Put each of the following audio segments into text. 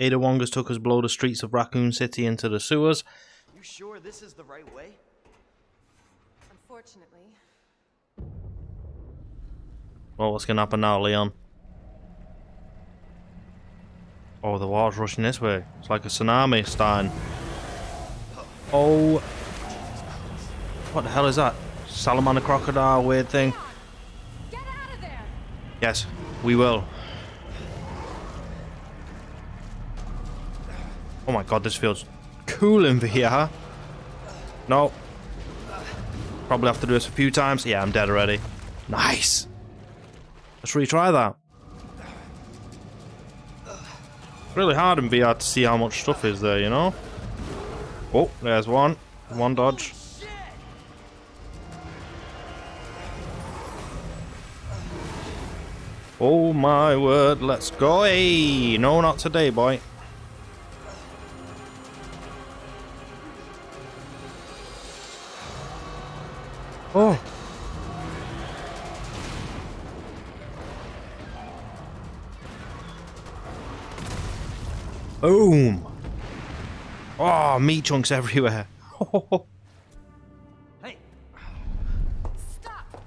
Ada Wong has took us below the streets of Raccoon City into the sewers. You sure this is the right way? Unfortunately. Well, what's gonna happen now, Leon? Oh, the water's rushing this way. It's like a tsunami starting. Oh. What the hell is that? Salamander crocodile weird thing. Get out of there! Yes, we will. Oh my god, this feels cool in VR. No. Probably have to do this a few times. Yeah, I'm dead already. Nice. Let's retry that. Really hard in VR to see how much stuff is there, you know? Oh, there's one. One dodge. Oh my word, let's go. Hey, no, not today, boy. Oh. Boom. Oh, meat chunks everywhere. Hey, Stop!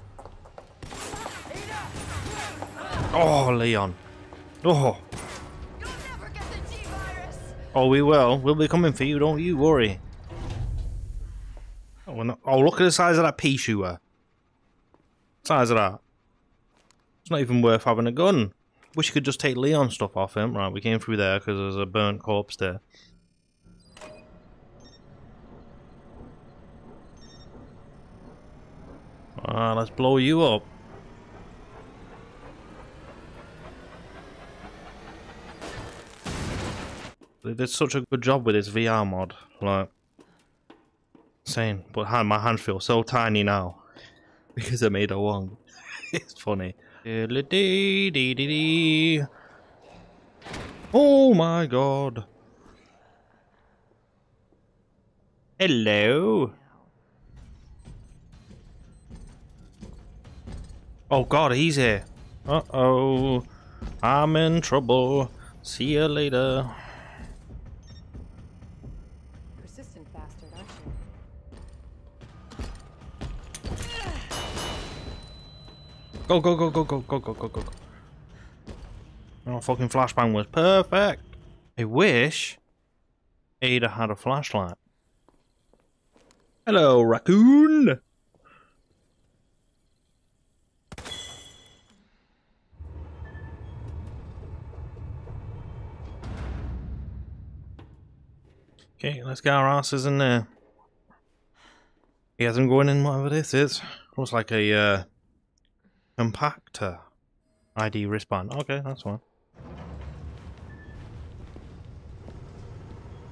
Oh, Leon. Oh. You'll never get the T-virus! Oh, we will. We'll be coming for you, don't you worry. Oh, look at the size of that pea shooter. Size of that. It's not even worth having a gun. Wish you could just take Leon stuff off him. Right, we came through there because there's a burnt corpse there. Ah, let's blow you up. They did such a good job with this VR mod. Like, insane. But hand, my hands feel so tiny now because I made a wong. it's funny. Oh my god. Hello. Oh god, he's here. Uh oh. I'm in trouble. See you later. Go, go, go, go, go, go, go, go, go. go. Oh, fucking flashbang was perfect. I wish Ada had a flashlight. Hello, raccoon. Okay, let's get our asses in there. He hasn't going in whatever this is. Looks like a uh, compactor ID wristband. Okay, that's fine.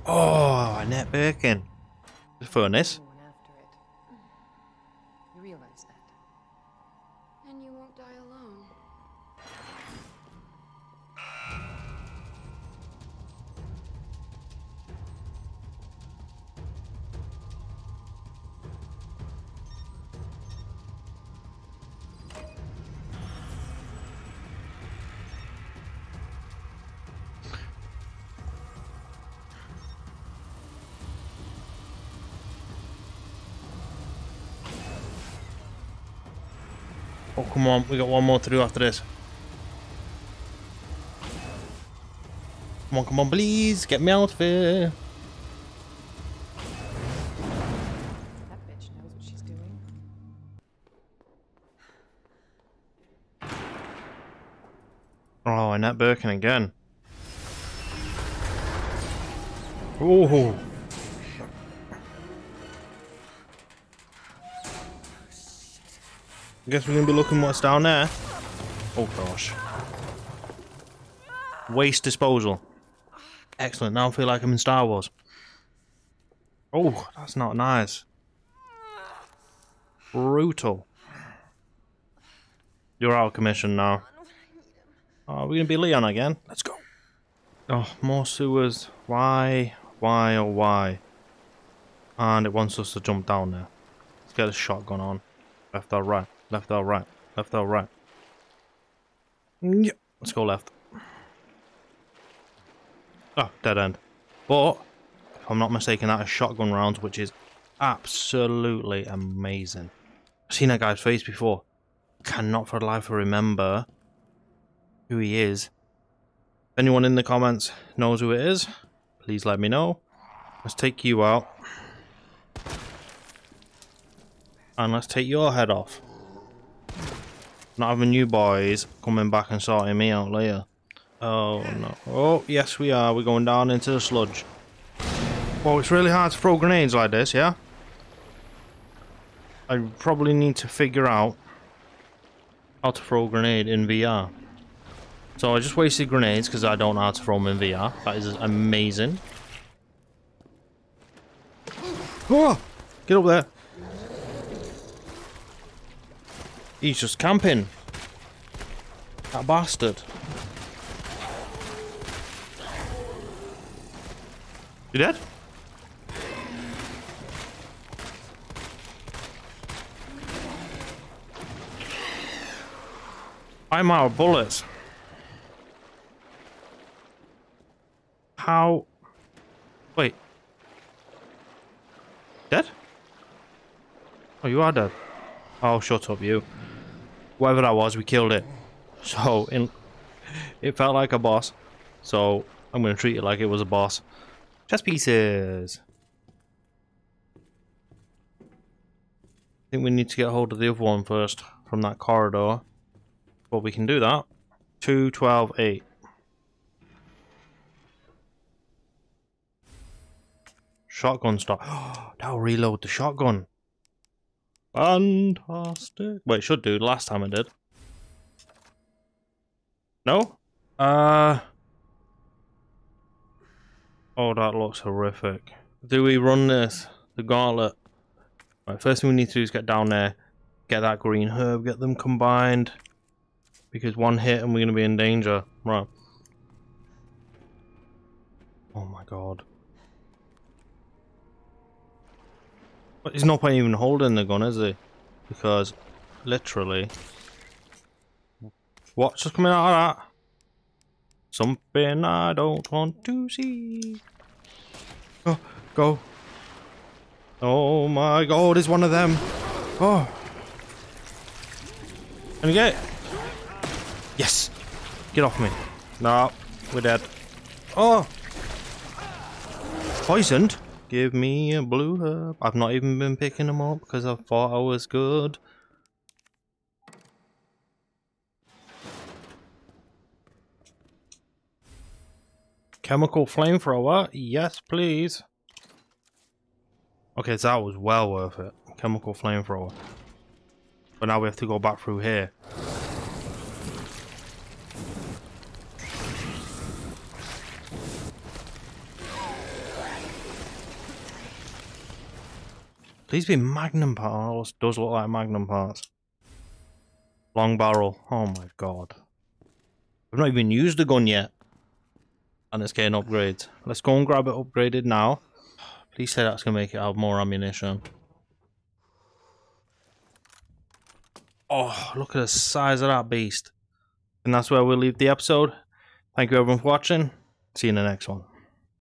Oh, Annette Birkin. Furnace. Oh, come on. We got one more to do after this. Come on, come on, please. Get me out of here. That bitch knows what she's. Oh, Annette Birkin again. Oh. Guess we're gonna be looking what's down there. Oh gosh. Waste disposal. Excellent. Now I feel like I'm in Star Wars. Oh, that's not nice. Brutal. You're out of commission now. Oh, we're gonna be Leon again. Let's go. Oh, more sewers. Why? Why oh why? And it wants us to jump down there. Let's get a shotgun on. Left or right? Left or right? Left or right? Mm, yep. Let's go left. Oh, dead end. But, if I'm not mistaken, that is a shotgun rounds, which is absolutely amazing. I've seen that guy's face before. Cannot for the life of remember who he is. If anyone in the comments knows who it is, please let me know. Let's take you out. And let's take your head off. Not having you boys coming back and sorting me out later. Oh no. Oh, yes we are. We're going down into the sludge. Well, it's really hard to throw grenades like this, yeah? I probably need to figure out how to throw a grenade in VR. So I just wasted grenades because I don't know how to throw them in VR. That is amazing. Oh, get up there. He's just camping. That bastard. You dead? I'm out of bullets. How? Wait. Dead? Oh, you are dead. Oh, shut up, you. Whatever that was, we killed it. So, in, it felt like a boss. So, I'm going to treat it like it was a boss. Chess pieces. I think we need to get hold of the other one first from that corridor. But we can do that. 2, 12, 8. Shotgun stock. That'll reload the shotgun. Fantastic. Wait, it should do. Last time I did. No? Uh... Oh, that looks horrific. Do we run this? The gauntlet? Right, first thing we need to do is get down there. Get that green herb. Get them combined. Because one hit and we're going to be in danger. Right. Oh my god. But he's no point even holding the gun, is he? Because, literally... What's just coming out of that? Something I don't want to see. Go, go. Oh my god, it's one of them. Oh. Can you get it? Yes! Get off me. No, we're dead. Oh! Poisoned? Give me a blue herb. I've not even been picking them up because I thought I was good. Chemical flamethrower? Yes, please. Okay, so that was well worth it. Chemical flamethrower. But now we have to go back through here. These be magnum parts. Does look like magnum parts. Long barrel. Oh my god. We've not even used the gun yet. And it's getting upgrades. Let's go and grab it upgraded now. Please say that's going to make it have more ammunition. Oh, look at the size of that beast. And that's where we'll leave the episode. Thank you everyone for watching. See you in the next one.